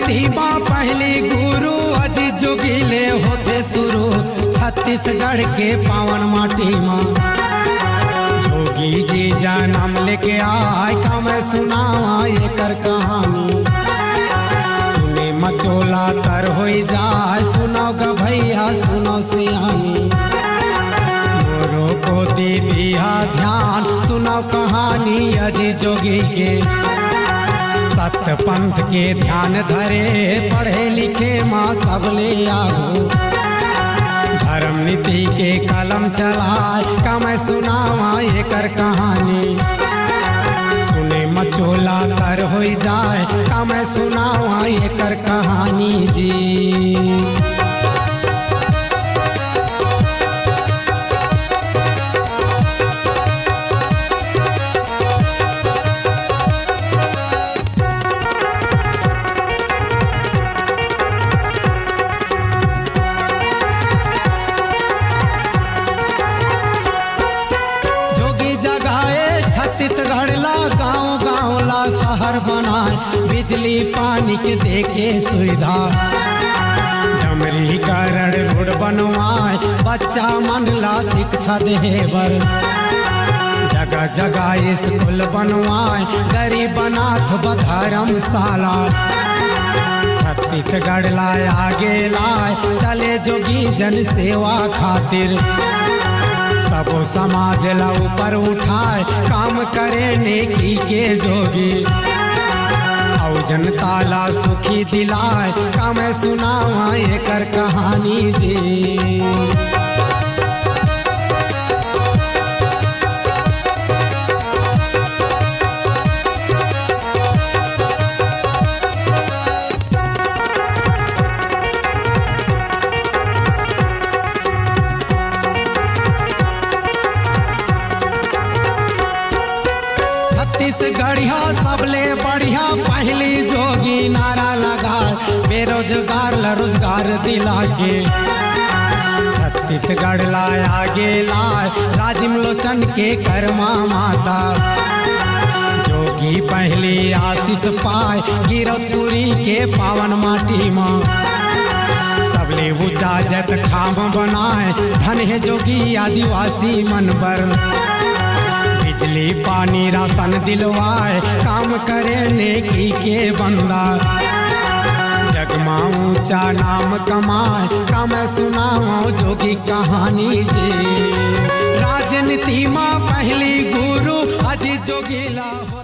प्रतिभा पहली गुरु अज जुगिले होते शुरू, छत्तीसगढ़ के पावन माटी माँ। जोगी जी जा नाम लेके आय का मैं सुनावा ये कहानी। सुने मचोला तर हो जाय सुनो ग भैया सुनो सियानी। मोरो को दीदी ध्यान सुनो कहानी अजी जोगी के। सत्य पंथ के ध्यान धरे, पढ़े लिखे माँ सबले आगो। धर्म नीति के कलम चलाए का मैं सुनावा ये कर कहानी। सुने मचोला कर हो जाए का मैं सुनावा ये कहानी जी। शहर बनाए, बिजली पानी के देके सुविधा। डमरीकरण रोड बनवाए, बच्चा मन ला शिक्षा देवर जगह जगह स्कूल बनवाए, गरीब अनाथ धर्मशाला छत्तीसगढ़ लाए, आगे लाए, चले जोगी जन सेवा खातिर। सबो समाज ला ऊपर उठाए, काम करे नेकी के जोगी। औ जनता ला सुखी दिलाए का मैं सुनावा एकर कर कहानी जी। जोगी नारा लगा, बेरोजगार ला रोज़गार दिला के। छत्तीसगढ़ लाए, आगे लाए, राजिम लोचन के कर्मा माता। जोगी पहली आशीष पाए गिरपुरी के पावन माटी माँ। सबले ऊँचा जट खाम बनाए, धन है जोगी आदिवासी मन बिजली पानी राशन दिलवाए, काम करे नेकी के बंदा। जगमा ऊँचा नाम कमाए का मैं सुनाओ जोगी कहानी जी। राजनीति माँ पहली गुरु, अजी जोगीला होते